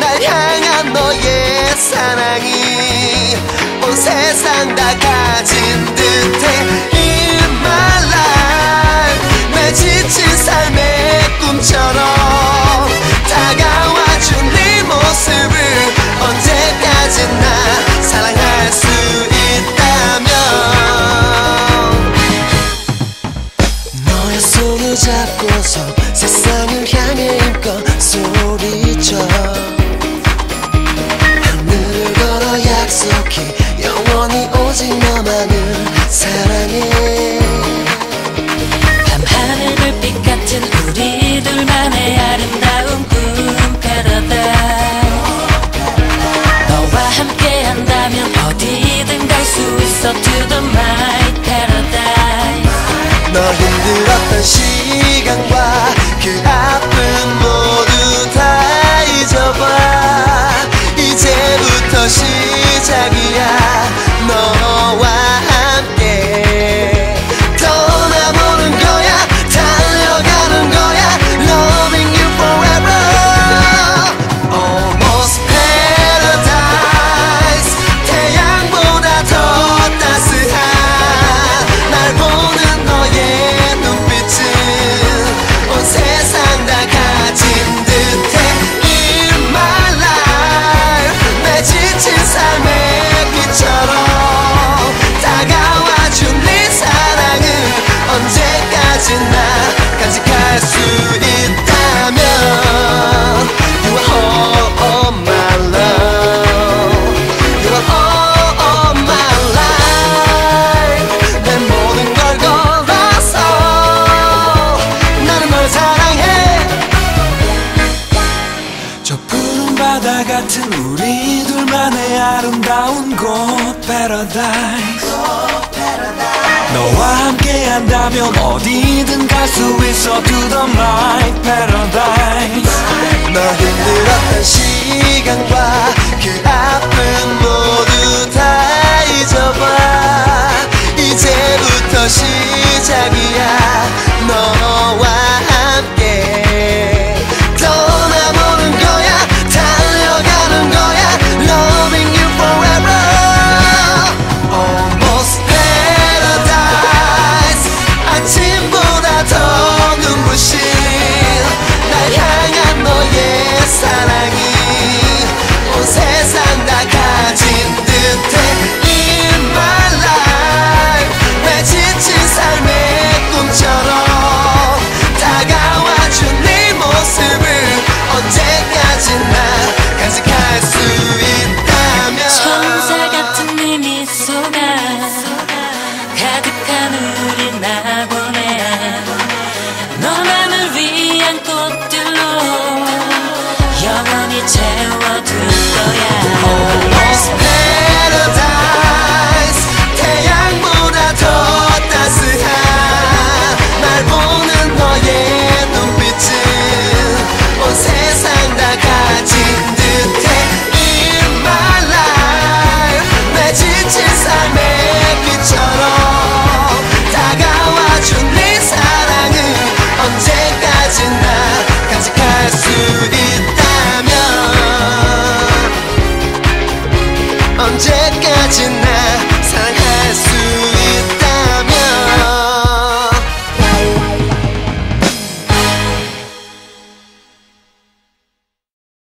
날 향한 너의 사랑이 온 세상 다 가진 듯해. 너의 손을 잡고서 세상을 향해 힘껏 소리쳐. 하늘을 걸어 약속해 영원히 오직 너만을 사랑해. 밤하늘 불빛 같은 우리 둘만의 아름다운 꿈 패러다이스 너와 함께 한다면 어디든 갈 수 있어 to the my paradise. 너 힘들었던 시간과 그 아픔 모 언제까지나 간직할 수 있다면 You are all of my love. You are all of my life. 내 모든 걸 걸어서 나는 널 사랑해. 저 푸른 바다 같은 우리 둘만의 아름다운 곳 paradise 너와 함께 한다면 어디든 갈 수 있어 to the my paradise. 너 힘들었던 시간 꽃들로 영원히 채워